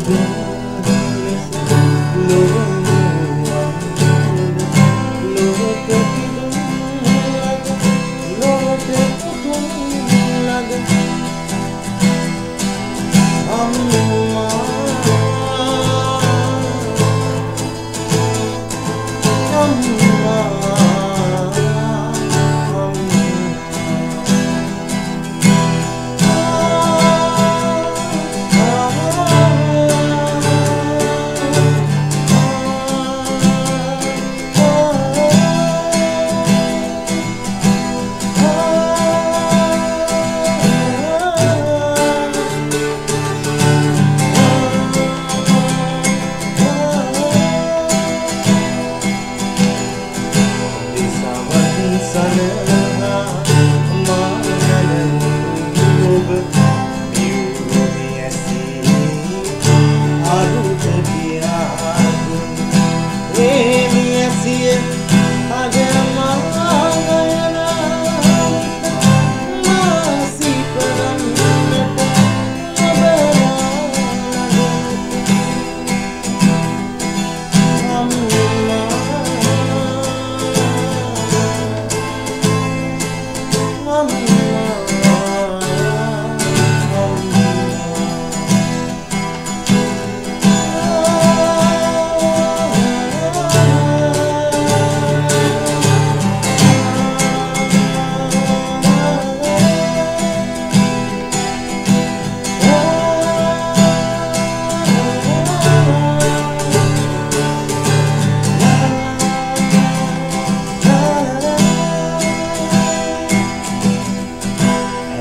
be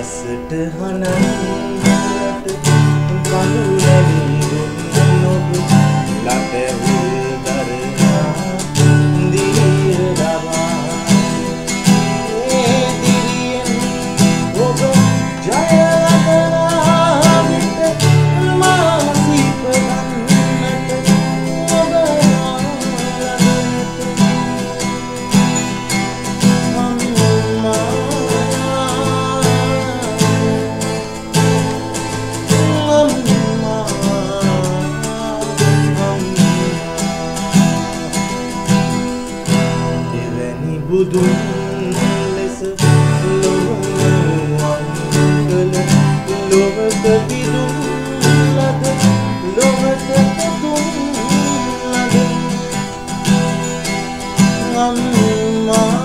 ඇසට හනන්නට කනුලැවිදුන් නොබුදා බුදුන් ලෙස ලොවනුවන් කළ ලොවට පිදුම් ලද ලොවට පුදුම් ලද අම්මා අම්මා අම්මා